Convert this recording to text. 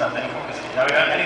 ya den är fokuserad. Jag är